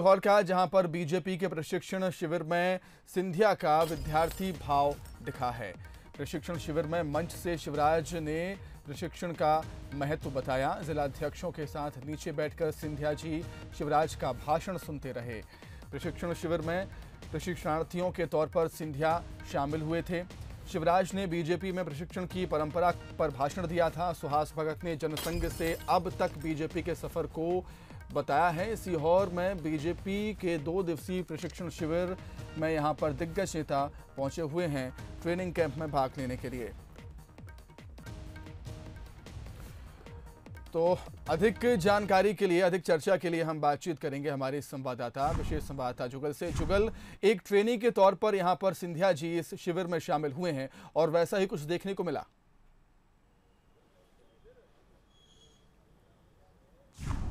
लाहौर का, जहाँ पर बीजेपी के प्रशिक्षण शिविर में सिंधिया का विद्यार्थी भाव दिखा है। प्रशिक्षण शिविर में मंच से शिवराज ने प्रशिक्षण का महत्व बताया। जिलाध्यक्षों के साथ नीचे बैठकर सिंधिया जी शिवराज का भाषण सुनते रहे। प्रशिक्षण शिविर में प्रशिक्षणार्थियों के तौर पर सिंधिया शामिल हुए थे। शिवराज ने बीजेपी में प्रशिक्षण की परंपरा पर भाषण दिया था। सुहास भगत ने जनसंघ से अब तक बीजेपी के सफ़र को बताया है, सीहोर में बीजेपी के दो दिवसीय प्रशिक्षण शिविर में यहाँ पर दिग्गज नेता पहुँचे हुए हैं ट्रेनिंग कैंप में भाग लेने के लिए। तो अधिक जानकारी के लिए, अधिक चर्चा के लिए हम बातचीत करेंगे हमारे संवाददाता, विशेष संवाददाता जुगल से। जुगल, एक ट्रेनी के तौर पर यहाँ पर सिंधिया जी इस शिविर में शामिल हुए हैं और वैसा ही कुछ देखने को मिला।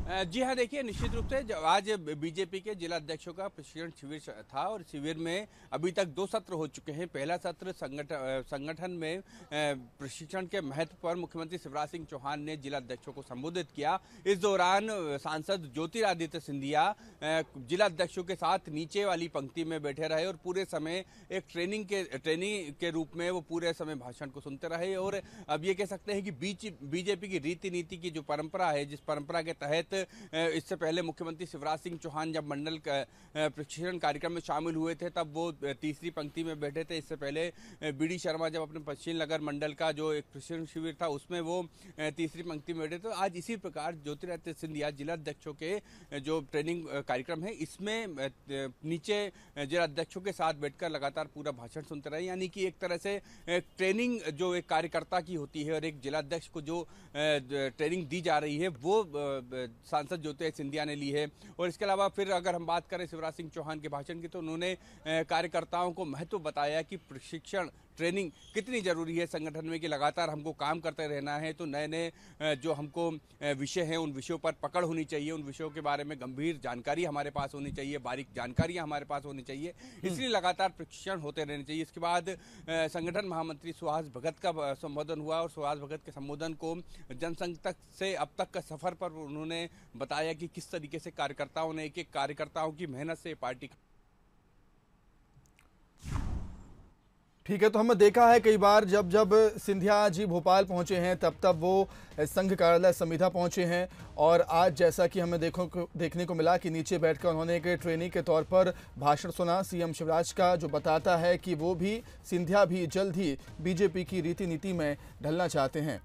जी हाँ देखिए, निश्चित रूप से आज बीजेपी के जिला अध्यक्षों का प्रशिक्षण शिविर था और शिविर में अभी तक दो सत्र हो चुके हैं। पहला सत्र संगठन संगठन में प्रशिक्षण के महत्व पर मुख्यमंत्री शिवराज सिंह चौहान ने जिला अध्यक्षों को संबोधित किया। इस दौरान सांसद ज्योतिरादित्य सिंधिया जिला अध्यक्षों के साथ नीचे वाली पंक्ति में बैठे रहे और पूरे समय एक ट्रेनिंग के ट्रेनिंग के रूप में वो पूरे समय भाषण को सुनते रहे। और अब ये कह सकते हैं कि बीच, बीजेपी की रीति नीति की जो परंपरा है, जिस परंपरा के तहत इससे पहले मुख्यमंत्री शिवराज सिंह चौहान जब मंडल प्रशिक्षण कार्यक्रम में शामिल हुए थे, तब वो तीसरी पंक्ति में बैठे थे। इससे पहले बीड़ी शर्मा जब अपने पश्चिम नगर मंडल का जो एक प्रशिक्षण शिविर था, उसमें वो तीसरी पंक्ति में बैठे थे। आज इसी प्रकार ज्योतिरादित्य सिंधिया, जिला अध्यक्षों के जो ट्रेनिंग कार्यक्रम है, इसमें नीचे जिला अध्यक्षों के साथ बैठकर लगातार पूरा भाषण सुनते रहे। यानी कि एक तरह से ट्रेनिंग जो एक कार्यकर्ता की होती है और एक जिलाध्यक्ष को जो ट्रेनिंग दी जा रही है, वो सांसद ज्योति सिंधिया ने ली है। और इसके अलावा फिर अगर हम बात करें शिवराज सिंह चौहान के भाषण की तो उन्होंने कार्यकर्ताओं को महत्व बताया कि प्रशिक्षण ट्रेनिंग कितनी ज़रूरी है संगठन में कि लगातार हमको काम करते रहना है? तो नए नए जो हमको विषय हैं उन विषयों पर पकड़ होनी चाहिए। उन विषयों के बारे में गंभीर जानकारी हमारे पास होनी चाहिए बारीक जानकारियाँ हमारे पास होनी चाहिए। हम्म। इसलिए लगातार प्रशिक्षण होते रहने चाहिए। इसके बाद संगठन महामंत्री सुहास भगत का संबोधन हुआ और सुहास भगत के संबोधन को जनसंघ तक से अब तक का सफ़र पर उन्होंने बताया कि किस तरीके से कार्यकर्ताओं ने एक एक कार्यकर्ताओं की मेहनत से पार्टी ठीक है तो हमने देखा है कई बार जब जब सिंधिया जी भोपाल पहुँचे हैं, तब तब वो संघ कार्यालय संविधा पहुँचे हैं और आज जैसा कि हमें देखो, देखने को मिला कि नीचे बैठकर उन्होंने एक ट्रेनिंग के तौर पर भाषण सुना। सीएम शिवराज का जो बताता है कि वो भी, सिंधिया भी जल्द ही बीजेपी की रीति नीति में ढलना चाहते हैं।